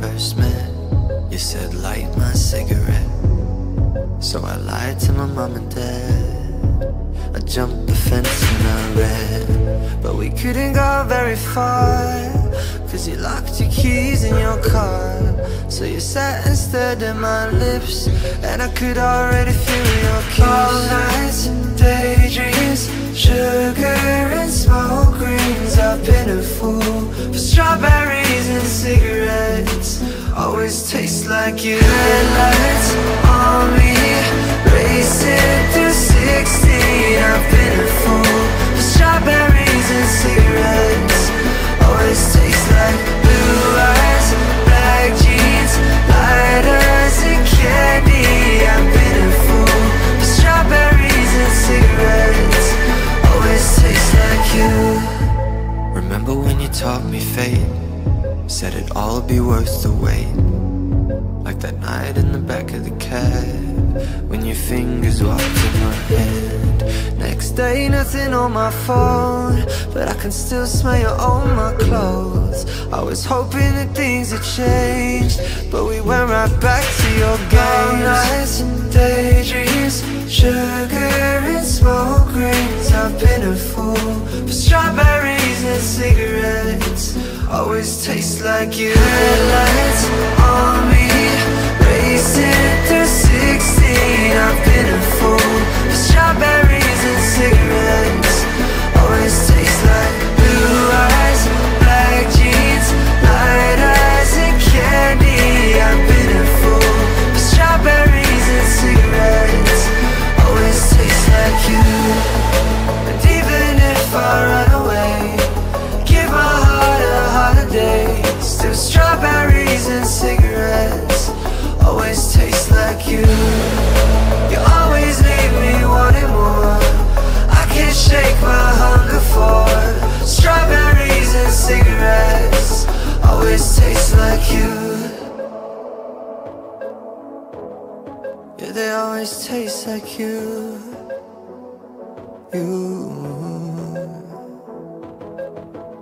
first met. You said light my cigarette. So I lied to my mom and dad. I jumped the fence and I ran. But we couldn't go very far Cause you locked your keys in your car. So you sat and stared at my lips And I could already feel your kiss. All nights and daydreams Sugar and smoke rings. I've been a fool For strawberries like you Headlights on me. Racing through 16 I've been a fool. For strawberries and cigarettes Always taste like blue eyes. Black jeans Lighters and candy I've been a fool. For strawberries and cigarettes Always taste like you. Remember when you taught me fate? Said it'd all be worth the wait Like that night in the back of the cab When your fingers walked in my hand. Next day nothing on my phone But I can still smell you on my clothes. I was hoping that things had changed But we went right back to your games. nights and daydreams Sugar and smoke rings. I've been a fool For strawberries and cigarettes. Always taste like you. Headlights you. You always leave me wanting more. I can't shake my hunger for Strawberries and cigarettes. Always taste like you. Yeah, they always taste like you. You.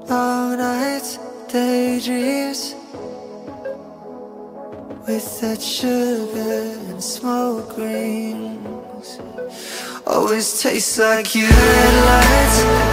Long nights, daydreams With that sugar and smoke rings. Always tastes like you Headlights, even